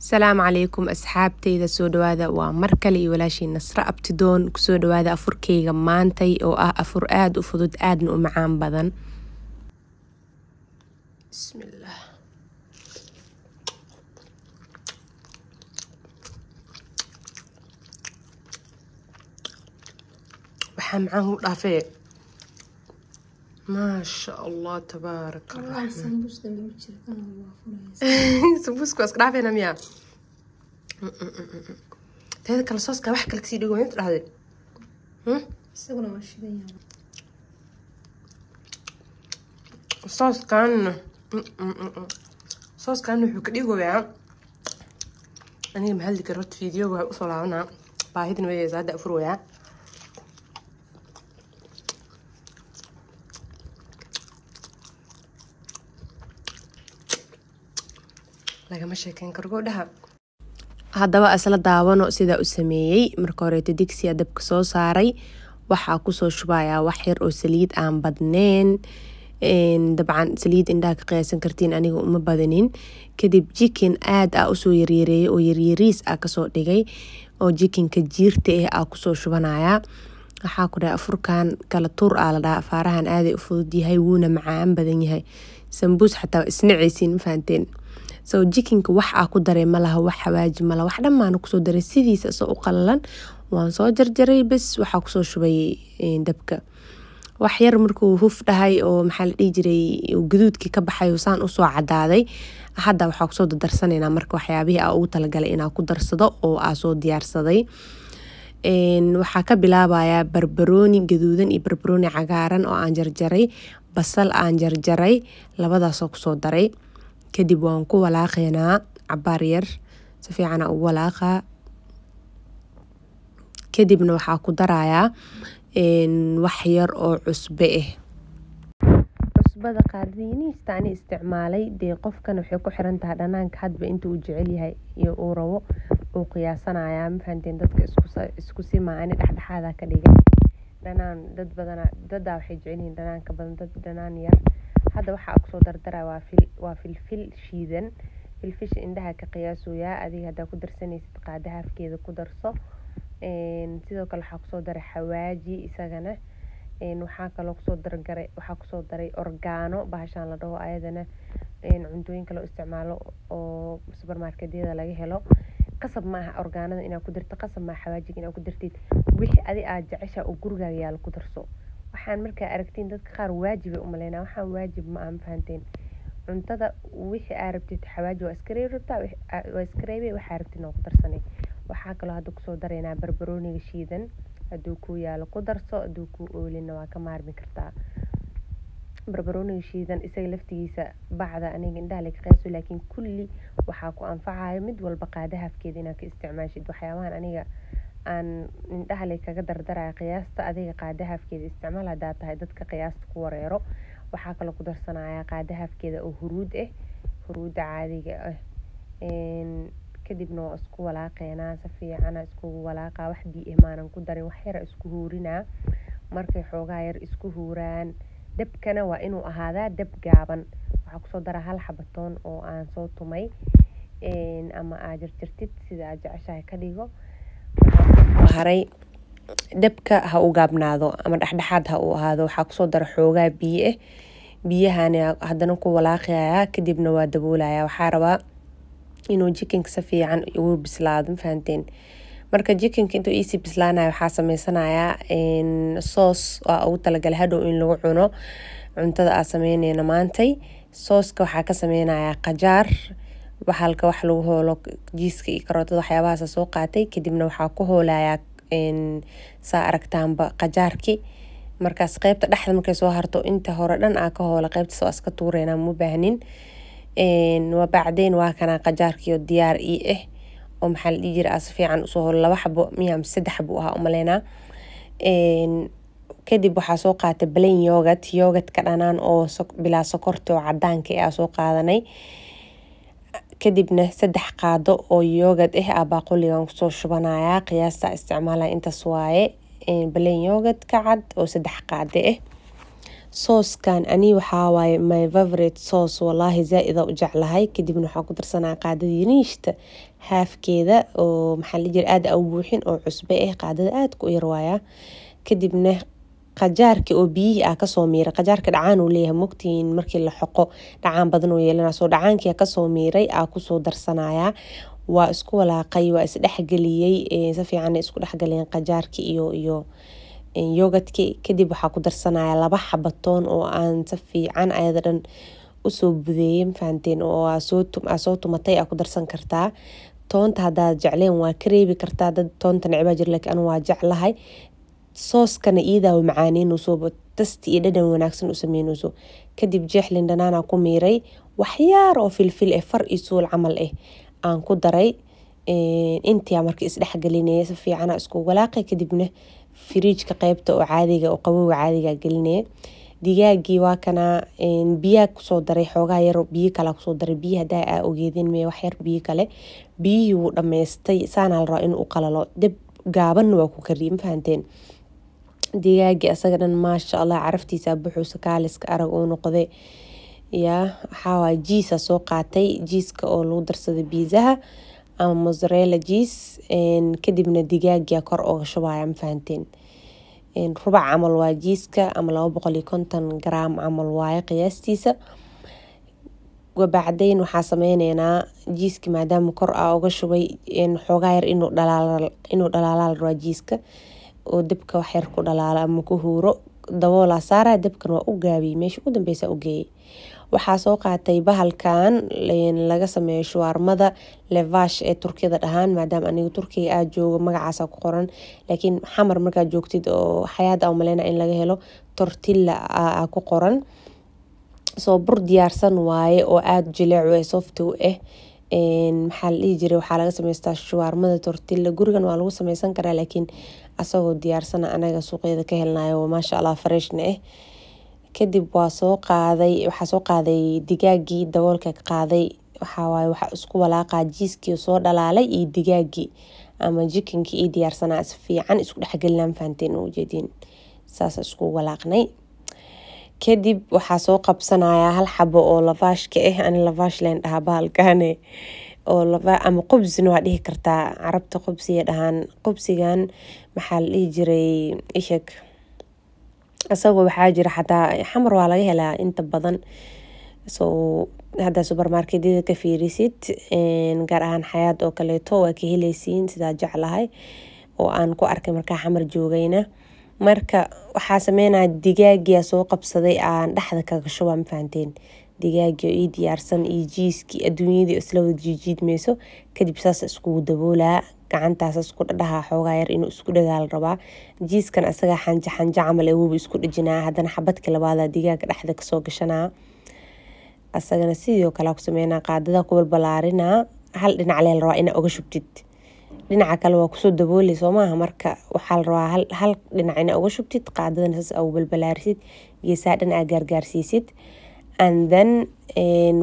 asalaamu calaykum asxaabteyda soo dhawaada. Waa mar kale iyo walaashii nasre abtidoon ku soo dhawaada afurkeyga maantay oo ah afur aada u fudud aadna u macaan badan. Waxaa macaan u dhaafee maasha allah tabaaraka sambuuska waa iska dhaafeena miyaa teeda kale sooska wax kale ka sii dhigo inta dhahday sooskan sooskan wuxuu ka dhigoyaa aniga mahadli karo horta fiidiyoga waa u soo laabanaa baahidna wayeysa hadda afurwayaa lagama sheekeyn karo gabdhaha haddaba isla daawano sidaa u sameeyey marka horeeto digsiya dabka soo saaray. Waxaa ku soo shubayaa wax yar oo saliid aan badneen dabcan saliid indhaha ka qiyaasan kartiin aniga uma badanin. Kadib jikin aad a u soo yaryareeyay oo yaryariis a ka soo dhigay oo jikinka jiirta ah a ku soo shubanaya waxaa ku dhaha afurkan kala tuur aa la dhaha afaarahan aaday u fudud yahay wuuna macaan badan yahay. Sambuus xataa isnacaysiin ma fahanteen so jikinka wax aa ku daray malaha wax xawaaji malaha wax dhammaana ku soo daray sidiisa isoo u qalalan waan soo jarjaray bes waxaa ku soo shubay dabka. Wax yar markuu huf dhahay oo maxaa la dhihi jiray gaduudkii ka baxay saan u soo cadaaday hadda waxaa ku soo dardarsanayna marka waxyaabihii aa ugu talagalay inaa ku darsado oo aa soo diyaarsaday. Waxaa ka bilaabayaa barbarooni gaduudan iyo barbarooni cagaaran oo aan jarjaray basal aan jarjaray labadaasoo ku soo daray kadib waan ku walaaqaynaa cabaar yar si fiicana ugu walaaqaa. Kadibna waxaa ku darayaa wax yar oo cusbe ah cusbada qaadiniista ani isticmaalay dee qofkan waxay ku xiran tahay dhanaanka hadba inta uu jecel yahay iyo uu rabo uu qiyaasanayaa. Mafahanteen dadka isku simaa ani dhexdhexaada ka dhigay. Dhanaan dad badana dadaa waxay jecelyihiin dhanaanka badan dad dhanaan yar hadda waxaa ku soo dardara waa filfil shiidan. Filfisha indhaha ka qiyaasoyaa adiga hadaa ku darsanaysid qaadaha afkeeda ku darso. Sidoo kale waxaa ku soo daray xawaaji isagana. Waxaa kaloo ku soo dargaray waxaa ku soo daray orgaano. Bahashaan la dhaho ayadana cuntooyin kaloo isticmaalo oo supermarketyada laga helo. Qasab maaha orgaanada inaad ku dirto qasab maaha xawaajiga inaad ku dirtid. Wixii adi aad jecesha oo gurigaaga yaalla ku darso waxaan markaa aragtiin dadka qaar waajibay umaleynaa waxaan waajib ma aha mafahanteen cuntada wixii aa rabtid xawaaji waa iska reebi rabtaa waa iska reebay waxaa rabtid noo ku darsanay waxaa kaloo hadda ku soo daraynaa barbarooniga shiidan hadduu kuu yaalo ku darso hadduu kuu oolina waa ka maarmi kartaa. Barbarooniga shiidan isaga laftigiisa bacda aniga indhaha laga qiyaaso laakiin kulli waxaa ku anfacayo mid walba qaadahafkeeda inaad ka isticmaashid. Waxyaabahan aniga aan indhaha kaga dardarayo qiyaasta adiga qaadahafkeeda isticmaal hadaa tahay dadka qiyaasta ku wareero. Waxaa kaloo ku darsanaya qaadahafkeeda oo huruud ah huruudda caadiga ah. Kadibna waa isku walaaqeynaa si fiicana iskugu walaaqa wax bii ah maanan ku darin wax yara isku huurinaa markay xoogaa yar isku huuraan. Dabkana waa inuu ahaadaa dab gaaban. Waxaa ku soo daraa hal xabatoon oo aan soo tumay. Ama aad jarjartid sida aad jeceshahay ka dhigo haray dabka ha u gaabnaado ama dhexdhexaad ha uu ahaado. Waxaa ku soo dara xoogaa biyo ah biyahana haddana ku walaaqaya kadibna waa daboolaya waxaa rabaa inuu jikinka si fiican ugu bislaado mafahanteen marka jikinka intuu iisii bislaanaya waxaa sameysanayaa soos aa ugu talagalay. Hadhow in lagu cuno cuntada aa sameyneyna maantay. Sooska waxaa ka sameynayaa qajaar bahalka wax lagu hoolo jiiska iyo karootada waxyaabahaasa soo qaatay. Kadibna waxaa ku hoolayaa saa aragtaanba qajaarki markaas qeybta dhexda markay soo harto inta hore dhan aa ka hoola qeybtaas waa iska tuureyna ma baahnin. Waa bacdeyn waa kana qajaarkiio diyaar ii ah oo maxaa la dhihi jira aa si u soo hoolo laba xabo miya saddex xabo ahaa umaleynaa kadib waxaa soo qaatay blain yogat yogatka dhanaan oo bilaa sokorta oo cadaanka aa soo qaadanay kadibna saddex qaado oo yoogad ah aa baaquligan ku soo shubanaya qiyaasta isticmaalaya intaas waaye. Balayn yoogad ka cad oo saddex qaade ah sooskan ani waxaa waaye my favorite sauce. Wallaahi zaa-ida u jeclahay. Kadibna waxaa ku darsanaa qaadada yaniishta haafkeeda oo maxaa la jira aada u buuxin oo cusbe ah qaadada aada ku yar waaya kadibna qajaarka oo biyihii ah ka soo miiray qajaarka dhacaan uu leeyahay mogtiin markii la xoqo dhacaan badan oo yeelana dhacaankii ka soo miiray aa ku soo darsanaya. Waa isku walaaqay waa isdhexgeliyey si fiican isku dhexgaleen qajaarki iyo iyo yogadki kadib waxaa ku darsanaya laba xabatoon oo aan si fiican ayada dhan u soo budeeyey mafahanteen oo aa soo tumatay aa ku darsan kartaa. Toonta haddaad jecleen waa ka kartaa dad toonta necbaa jir laakiin anu waa jeclahay sooskana iidaa macaaneynayso tasti iyo dhadhan wanaagsan u sameynayso kadib jeexlin dhanaana ku miiray waxyaar oo filfil ah far iyo suul camal ah aan ku daray. Intia marka isdhexgelinaya si isku walaaqay kadibna firiijka qeybta oo caadiga oo qabowga caadiga gelinaya digaagii waa kana biyaa ku soo daray xoogaa yar biyo kale ku soo daray. Biyi hadaa aa ogeedin me waxyar biyo kale. Biyihii wuu dhameystay saana la rabaa inuu qalalo. Dab gaabanna waa ku kariyay mafahanteen digaagii asaga dhan maasha allah caraftiisa buxuusa kaaliska arag uu noqday. Yaa waxaawaay jiisa soo qaatay jiiska oo lagu darsaday biizaha ama mosarela jiis kadibna digaagia kor ooga shubaya mafahanteen rubac camal waa jiiska ama laba boqol konton garaam camal waaye qiyaastiisa bacdayn waxaa sameyneynaa jiiski maadaama kor aa uga shubay xoogaa yar inuu dhalaalaal rabaa jiiska oo dabka waxyar ku dhalaalo ama ku huuro. Daboolaa saara dabkan waa u gaabiyey meesha ugu dambeysa ugeeyay waxaa soo qaatay bahalkan laga sameeyo shuwaarmada levash ee turkiyada dhahaan maadaama aniga turkiga aa joogo magacaasa ku qoran. Laakiin xamar markaa joogtid oo xayaada umaleyna in laga helo tortilla aa ku qoran. Soo bur diyaarsan waaye oo aada jileecu ee softi u ah maxaa la dhihi jiray? Waxaa laga sameystaa shuwaarmada tortilla. Gurigan waa lagu sameysan karaa laakiin asagoo diyaarsana anaga suuqyada ka helnayo maasha allah fareshna ah kadib waa soo qaaday waxaa soo qaaday digaagii daboolka ka qaaday. Waxawaaye waxaa isku walaaqaa jiiskii soo dhalaalay iyo digaagii ama jikinkii ii diyaarsanaa si fiican isku dhexgelinaa mafahanteen ujeediin saas isku walaaqnay. Kadib waxaa soo qabsanayaa hal xabo oo lavaashka ah ani lavaash leen dhahaa bahalkane oo ama qubsina waa dhihi kartaa carabta qubsiya dhahaan qubsigan. Maxaa la dhihi jiray ishag isagoo waxaa jira xataa xamar waa laga helaa inta badan. So haddaa supermarketyada ka fiirisid gaar ahaan xayaad oo kaleeto waa ka heleysiin sidaa jeclahay oo aan ku arkay markaa xamar joogayna. Marka waxaa sameynaya digaagia soo qabsaday aan dhexda kaga shuba mafahanteen digaagii oo ii diyaarsan iyo jiiskii adduunyadii isla wada jiijiidmeyso kadib saas iskugu daboolaa gacantaas isku dhadhaha xoogaa yar inuu isku dhagaal rabaa. Jiiskan asagaa xanja xanja camal awooba isku dhejinaa haddana xabadka labaada digaaga dhexda ka soo gashanaa. Asagana sidoo kale ku sameynaa qaadada ku balbalaarinaa. Hal dhinac lee rabaa inaa uga shubtid. Dhinaca kale waa ku soo daboolay soo marka waxaa la rabaa hal dhinac inaa uga shubtid. Qaadadana saas aa balbalaarisid geesaha dhan aa gaargaarsiisid and then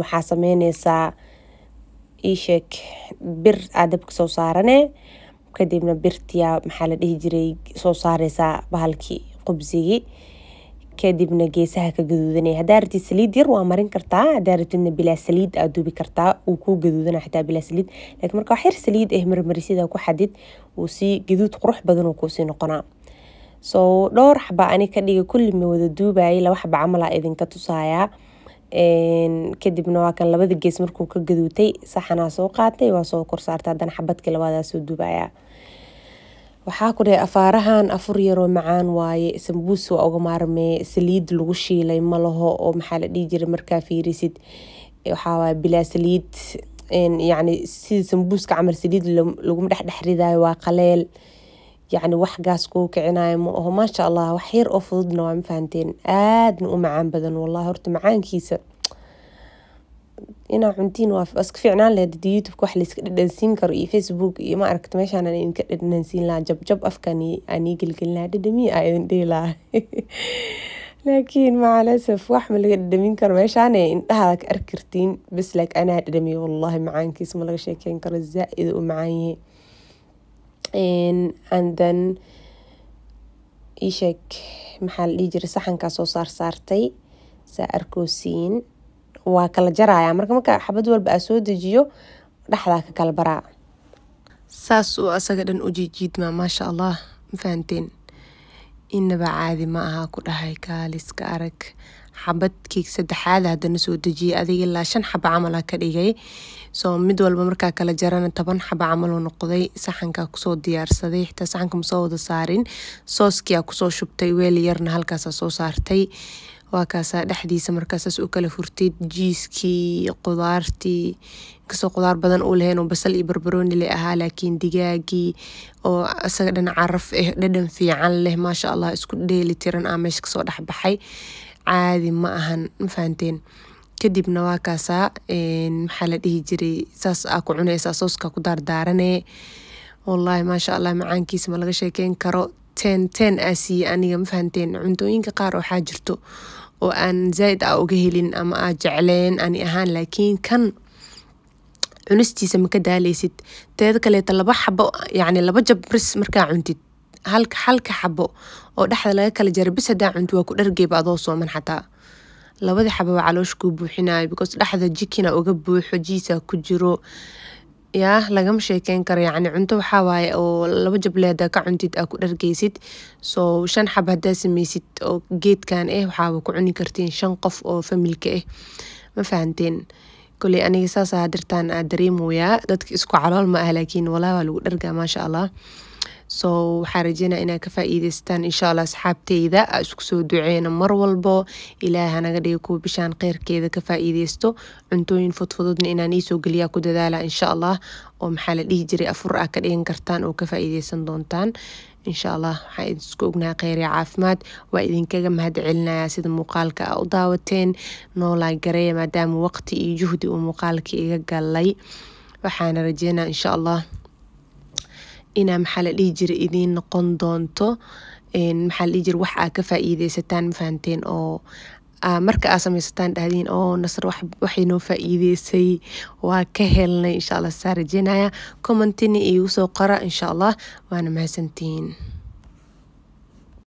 waxaa sameyneysaa iisheeg bir aa dabka soo saarane kadibna birtiyaa maxaa la dhihi jiray soo saareysaa bahalkii qubsigii. Kadibna geesaha ka gaduudanaya haddaa ratid saliid yar waa marin kartaa. Haddaa ratidna bilaa saliid aa dubi kartaa. Uu kuu gaduudana xitaa bilaa saliid. Laakiin marka wax saliid ah marmarisida ku xadid uu sii gaduud qurux badan uu kuusii noqonaa. So dhowr xaba ani ka dhiga kulli ma wada duubayay laba xaba camalaa idinka tusayaa kadibna waa kan labada gees markuu ka gaduutay saxanaa soo qaatay waa soo korsaartay haddana xabadkii labaadaa soo duubayaa waxaa ku dhahay afaarahan afur yaroo macaan waaye sambuus waa uga maarmee saliid lagu shiilay ma laho oo maxaa la dhihi jiray markaa fiirisid. Waxaawaay bilaa saliid yacni sida sambuuska camal saliid laguma dhexdhex ridaayo waa qaleel yacni wax gaas kuu kicinayo ma aho maasha allah wax yar oo fududna waa mafahanteen aadna u macaan badan wallahi horta macaankiisa inaa cuntiin waa iska fiicnaan lahayd haddii youtubeka wax layska dhadhansiin karo iyo facebook iyo ma aragta meeshaan aan idinka dhadhansiin lahaa jabjab afkan aan ii gelgelin lahaa dhadhamiya aa idin dhihi lahaa laakiin macalasaf wax ma laga dhadhamin karo meeshaan indhahaada ka arki kartiin bas like anaa dhadhamiya wallahi macaankiisa ma laga sheekeyn karo zaa-id u macaan yahay and then iisheeg maxaa la dhihi jiray saxankaa soo saar saartay saa arkoosiin waa kala jaraya marka marka xabad walba aa soo dejiyo dhexdaa ka kala baraa. Saas uu asaga dhan u jiijiidmaa maasha allah ma fahanteen. Inaba caadi ma aha ku dhahay kaaliska arag xabadkii saddexaad haddana soo dejiyay adiga ilaa shan xaba camal ka dhigay. Soo mid walba markaa kala jarana toban xaba camaluu noqday saxankaa ku soo diyaarsaday xitaa saxanka masoo wada saarin. Sooskiyaa ku soo shubtay weel yarna halkaasaa soo saartay. Waa kaasaa dhexdiisa markaasaas u kala furtid jiiskii qudaartii inkastoo qudaar badan uu lahayn oo basal iyo barbarooni le ahaa laakiin digaagii oo isaga dhan caraf ah dhadhan fiican leh maasha allah isku dheeli tiran ah meesha ka soo dhexbaxay caadi ma ahan ma fahanteen. Kadibna waa kaasaa maxaa la dhihi jiray saas aa ku cunaysaa sooskaa ku daardaarane. Wallaahi maasha allah macaankiisa ma laga sheekeyn karo. Ten ten aa siiye aniga ma fahanteen. Cuntooyinka qaar waxaa jirto oo aan zaaid a uga helin ama aa jecleen ani ahaan laakiin kan cunistiisa maka daaleysid teeda kaleeta laba xabo yacni laba jab bris markaa cuntid halka xabo oo dhexda laga kala jara bis hadaa cunti waa ku dhargeeba adoo sooman xataa. Labadii xabo waa kuu buuxinayo because dhexda jikina uga buuxo jiisa ku jiro. Yaa lagama sheekeyn karo yacni cunto waxaa waaye oo laba jable hadaa ka cuntid aa ku dhargeysid soo shan xab hadaa sameysid oo geedkan ah waxaaba ku cuni kartiin shan qof oo familka ah ma fahanteen? Koley aniga saas hadirtaan aa dareemoyaa. Dadka isku calool ma ah laakiin walaa waa lagu dhargaa maasha allah so waxaa rajeynaya inaa ka faa'iideystaan insha allah asxaabteyda. Aa isku soo duceena mar walbo. Ilaahay hanaga dhiga kuwa bishaan kheyrkeeda ka faa'iideysto cuntooyin fudfududna inaan iisoo geliyaa ku dadaala insha allah oo maxaa la dhihi jiray? Afur aa ka dhigan kartaan oo ka faa'iideysan doontaan. Insha allah waxaa idisku ognahay kheyr iyo caafimaad. Waa idinkaga mahad celinayaa sida muuqaalka aa u daawateen. Noolaa gareeya maadaama waqti iyo juhdi uu muuqaalka iga galay waxaana rajeynaya insha allah inaa maxaa la dhihi jira idiin noqon doonto maxaa la dhihi jira wax aa ka faa'iideysataan ma fahanteen oo marka aa sameysataan dhahdiin oo nasr waxay noo faa'iideysay waa ka helnay insha allah saa rajeynaya commentina iigu soo qora insha allah waana mahadsantihiin